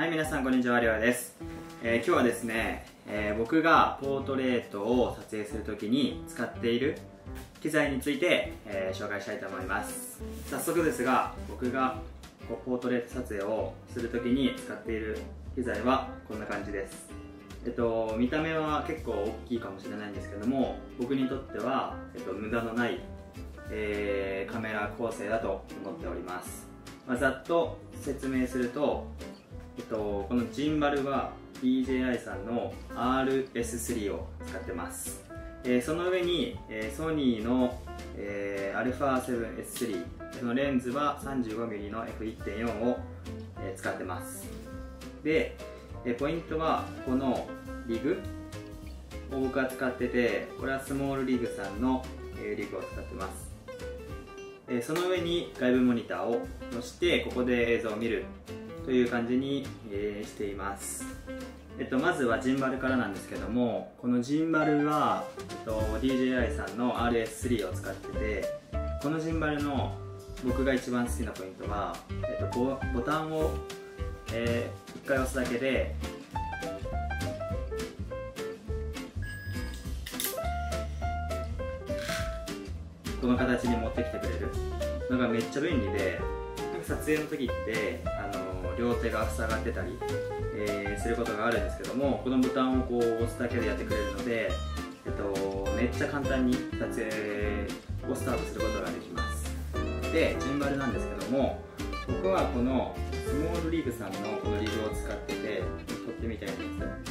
はい皆さんこんにちはりょうです、えー、今日はですね、えー、僕がポートレートを撮影するときに使っている機材について、えー、紹介したいと思います。早速ですが僕がこうポートレート撮影をするときに使っている機材はこんな感じです。えっと、見た目は結構大きいかもしれないんですけども僕にとっては、えっと、無駄のない、え、カメラ構成だと思っております、まあ、ざっと説明するとえっと、このジンバルは DJI さんの RS3 を使ってます、えー、その上に、えー、ソニーの、えー、α7S3 そのレンズは 35mm の F1.4 を、えー、使ってます。で、えー、ポイントはこのリグを僕は使っててこれはスモールリグさんの、えー、リグを使ってます。その上に外部モニターを乗してここで映像を見る。という感じに、えー、しています、えっと、まずはジンバルからなんですけどもこのジンバルは、えっと、DJI さんの RS3 を使っててこのジンバルの僕が一番好きなポイントは、えっと、ボボタンを、えー、1回押すだけでこの形に持ってきてくれるのがめっちゃ便利で撮影の時ってあの両手が塞がってたり、えー、することがあるんですけどもこのボタンをこう押すだけでやってくれるので、えっと、めっちゃ簡単に撮影をスタートすることができます。でジンバルなんですけども僕はこのスモールリーグさんのこのリグを使ってて撮ってみたいんです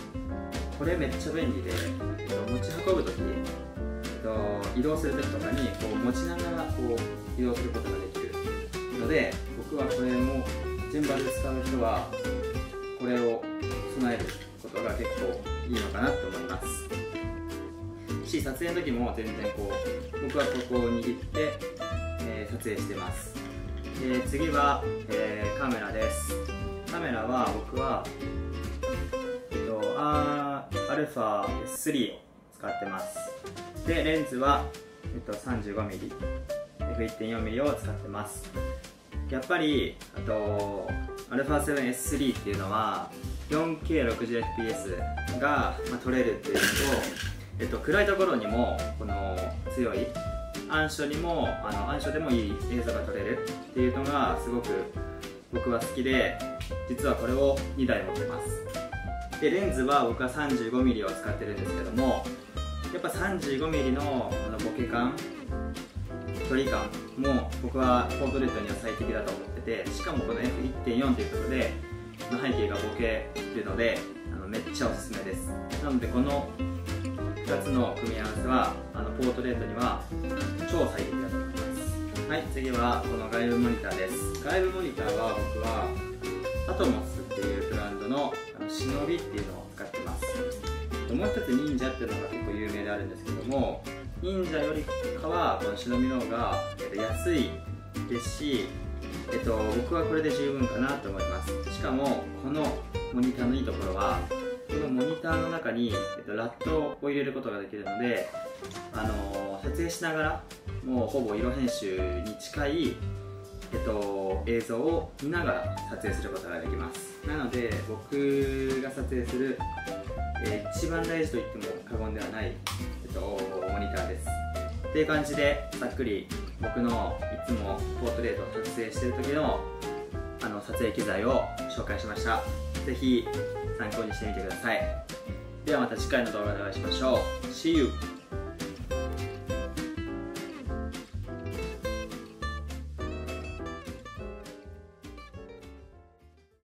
これめっちゃ便利で、えっと、持ち運ぶ時、えっと、移動する時とかにこう持ちながらこう移動することができるので僕はこれも順番で使う人はこれを備えることが結構いいのかなと思います。し撮影の時も全然こう僕はここを握って、えー、撮影してます、えー、次は、えー、カメラです。カメラは僕はえっと α3 を使ってます。でレンズは、えっと、35mm F1.4mm を使ってます。やっぱりあと α7S3 っていうのは 4K60fps が、まあ、撮れるっていうのと、えっと、暗いところにもこの強い暗所にもあの暗所でもいい映像が撮れるっていうのがすごく僕は好きで実はこれを2台持ってます。でレンズは僕は 35mm を使ってるんですけどもやっぱ 35mm のあのボケ感距離感も僕はポートレートには最適だと思っててしかもこの F1.4 ということで背景がボケるのであのめっちゃおすすめです。なのでこの2つの組み合わせはあのポートレートには超最適だと思います。はい次はこの外部モニターです。外部モニターは僕はアトモスっていうブランドのあの忍びっていうのを使ってます。もう一つ忍者っていうのが結構有名であるんですけども忍者よりかはこの忍びの方が、安いですし、えっと、僕はこれで十分かなと思います。しかもこのモニターのいいところはこのモニターの中に、えっと、ラットを入れることができるので、あの撮影しながらもうほぼ色編集に近い、えっと、映像を見ながら撮影することができます。なので僕が撮影する、えー、一番大事と言っても過言ではないえっと、モっていう感じでざっくり僕のいつもポートレートを撮影してる時のあの撮影機材を紹介しました。是非参考にしてみてください。ではまた次回の動画でお会いしましょう。See you!